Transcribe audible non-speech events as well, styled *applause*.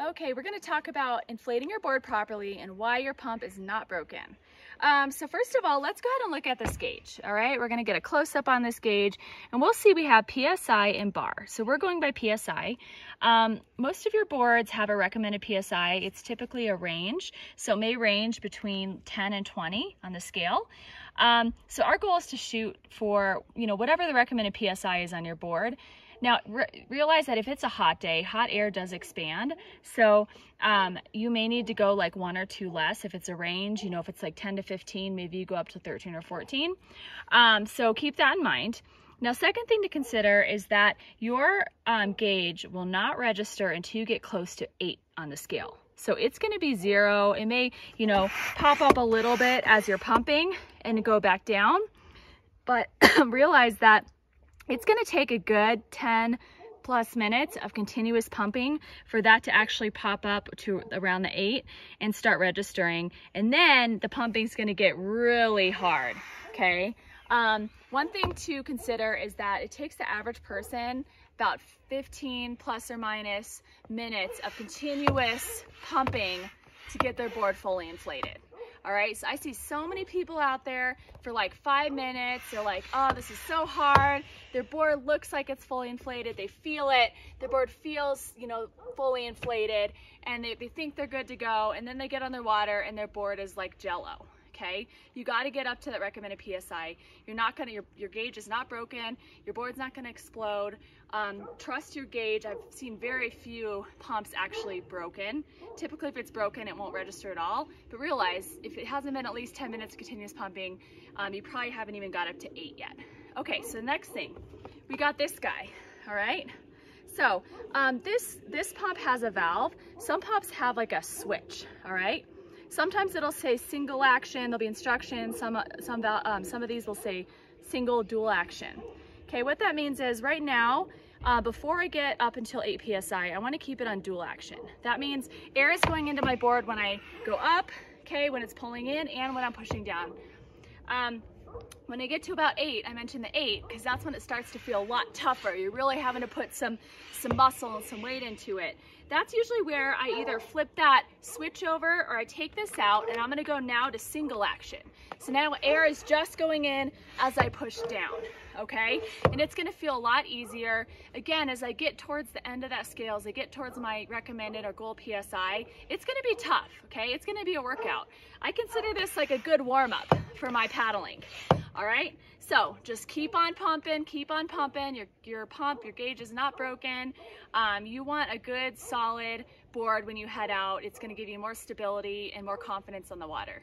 Okay, we're going to talk about inflating your board properly and why your pump is not broken. Um, so first of all, let's go ahead and look at this gauge. All right, we're going to get a close up on this gauge and we'll see we have PSI and bar. So we're going by PSI. Um, most of your boards have a recommended PSI. It's typically a range. So it may range between 10 and 20 on the scale. Um, so our goal is to shoot for, you know, whatever the recommended PSI is on your board. Now, re realize that if it's a hot day, hot air does expand. So um, you may need to go like one or two less if it's a range. You know, if it's like 10 to 15, maybe you go up to 13 or 14. Um, so keep that in mind. Now, second thing to consider is that your um, gauge will not register until you get close to eight on the scale. So it's gonna be zero. It may, you know, pop up a little bit as you're pumping and go back down. But *clears throat* realize that it's gonna take a good 10 plus minutes of continuous pumping for that to actually pop up to around the eight and start registering. And then the pumping's gonna get really hard, okay? Um, one thing to consider is that it takes the average person about 15 plus or minus minutes of continuous pumping to get their board fully inflated. All right, so I see so many people out there for like five minutes. They're like, oh, this is so hard. Their board looks like it's fully inflated. They feel it. Their board feels, you know, fully inflated and they, they think they're good to go. And then they get on their water and their board is like jello okay? You gotta get up to that recommended PSI. You're not gonna, your, your gauge is not broken, your board's not gonna explode. Um, trust your gauge. I've seen very few pumps actually broken. Typically if it's broken, it won't register at all. But realize, if it hasn't been at least 10 minutes continuous pumping, um, you probably haven't even got up to eight yet. Okay, so next thing, we got this guy, all right? So um, this, this pump has a valve. Some pumps have like a switch, all right? Sometimes it'll say single action, there'll be instructions, some, some, um, some of these will say single dual action. Okay, what that means is right now, uh, before I get up until 8 PSI, I wanna keep it on dual action. That means air is going into my board when I go up, okay, when it's pulling in and when I'm pushing down. Um, when I get to about eight, I mentioned the eight because that's when it starts to feel a lot tougher. You're really having to put some, some muscle and some weight into it. That's usually where I either flip that switch over or I take this out and I'm gonna go now to single action. So now air is just going in as I push down, okay? And it's gonna feel a lot easier. Again, as I get towards the end of that scale, as I get towards my recommended or goal PSI, it's gonna be tough, okay? It's gonna be a workout. I consider this like a good warm up for my paddling all right? So just keep on pumping, keep on pumping. Your, your pump, your gauge is not broken. Um, you want a good solid board when you head out. It's gonna give you more stability and more confidence on the water.